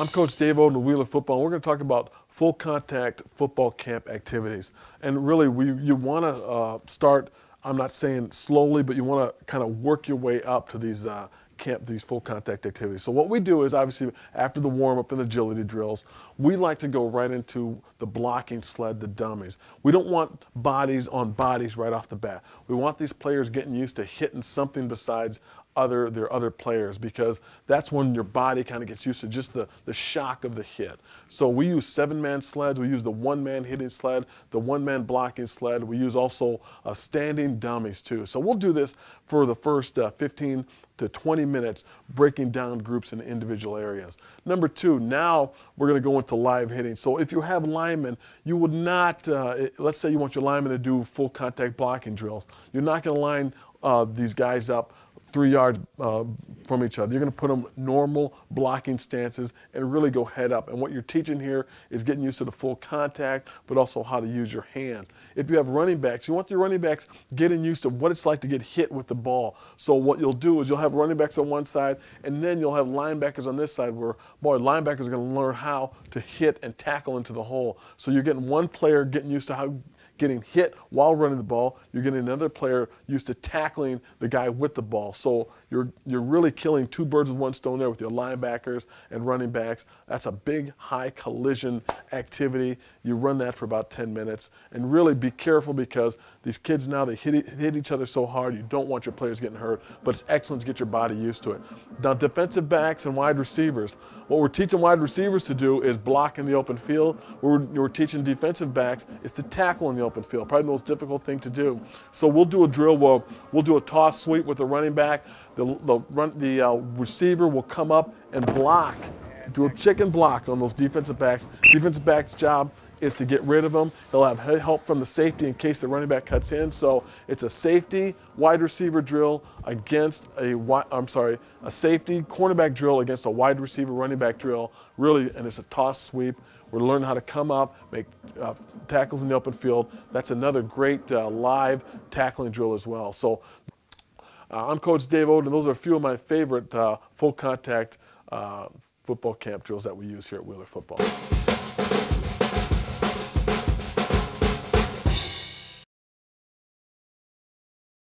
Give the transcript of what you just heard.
I'm Coach Dave Oden of Wheeler Football. And we're going to talk about full contact football camp activities. And really, we, you want to uh, start, I'm not saying slowly, but you want to kind of work your way up to these uh, camp, these full contact activities. So what we do is obviously after the warm up and agility drills, we like to go right into the blocking sled, the dummies. We don't want bodies on bodies right off the bat. We want these players getting used to hitting something besides other their other players because that's when your body kind of gets used to just the, the shock of the hit. So we use seven-man sleds. We use the one-man hitting sled, the one-man blocking sled. We use also uh, standing dummies too. So we'll do this for the first uh, 15 to 20 minutes breaking down groups in individual areas. Number two, now we're going to go into live hitting. So if you have linemen, you would not, uh, let's say you want your linemen to do full contact blocking drills. You're not going to line uh, these guys up three yards uh, from each other. You're going to put them normal blocking stances and really go head up. And what you're teaching here is getting used to the full contact, but also how to use your hands. If you have running backs, you want your running backs getting used to what it's like to get hit with the ball. So what you'll do is you'll have running backs on one side, and then you'll have linebackers on this side where, boy, linebackers are going to learn how to hit and tackle into the hole. So you're getting one player getting used to how getting hit while running the ball. You're getting another player used to tackling the guy with the ball. So you're, you're really killing two birds with one stone there with your linebackers and running backs. That's a big high collision activity. You run that for about 10 minutes and really be careful because these kids now, they hit, hit each other so hard, you don't want your players getting hurt, but it's excellent to get your body used to it. Now, defensive backs and wide receivers, what we're teaching wide receivers to do is block in the open field. What we're, we're teaching defensive backs is to tackle in the open field, probably the most difficult thing to do. So we'll do a drill where we'll do a toss sweep with the running back. The, the, run, the uh, receiver will come up and block, do a chicken block on those defensive backs. Defensive back's job is to get rid of them. They'll have help from the safety in case the running back cuts in. So it's a safety wide receiver drill against a I'm sorry, a safety cornerback drill against a wide receiver running back drill. Really, and it's a toss sweep. We're learning how to come up, make uh, tackles in the open field. That's another great uh, live tackling drill as well. So uh, I'm Coach Dave Oden. Those are a few of my favorite uh, full contact uh, football camp drills that we use here at Wheeler Football.